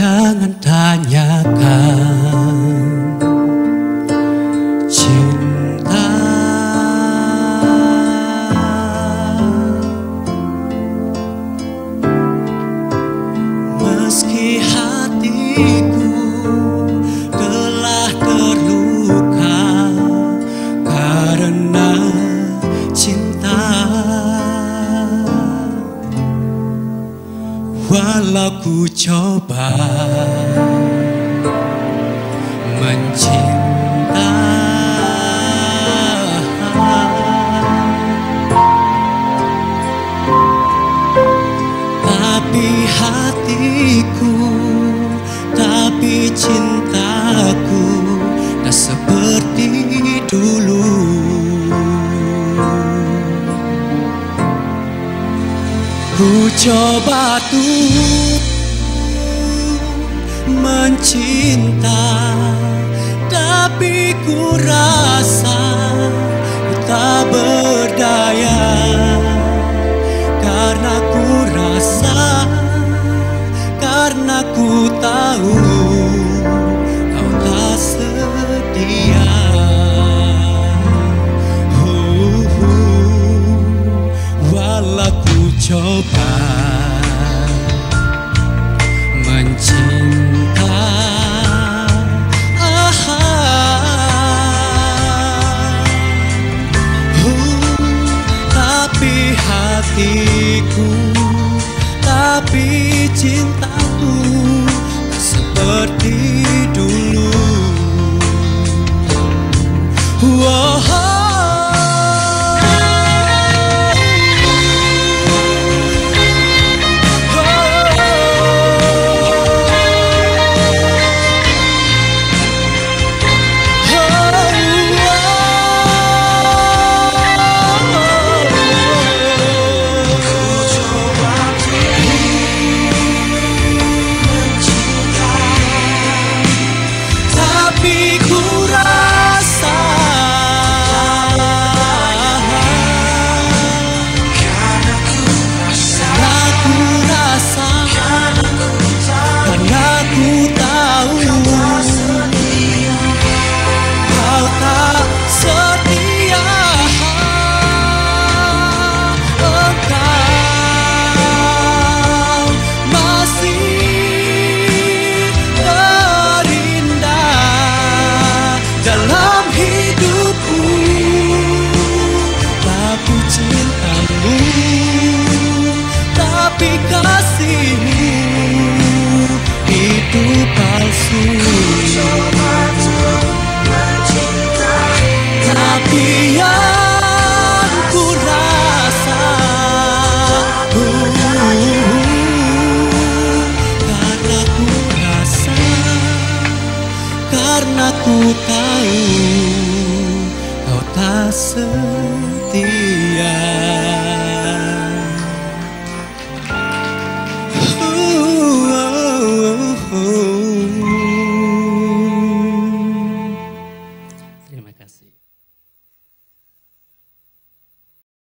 Jangan tanya walau ku coba mencintai coba tuh mencinta Tapi ku rasa ku tak berdaya. Karena ku rasa Karena ku tahu mencinta Aha. Huh, Tapi hatiku Tapi cintaku Tapi kasihmu Itu palsu. Tapi yang ku rasa Karena ku rasa Karena ku tahu Kau tak setia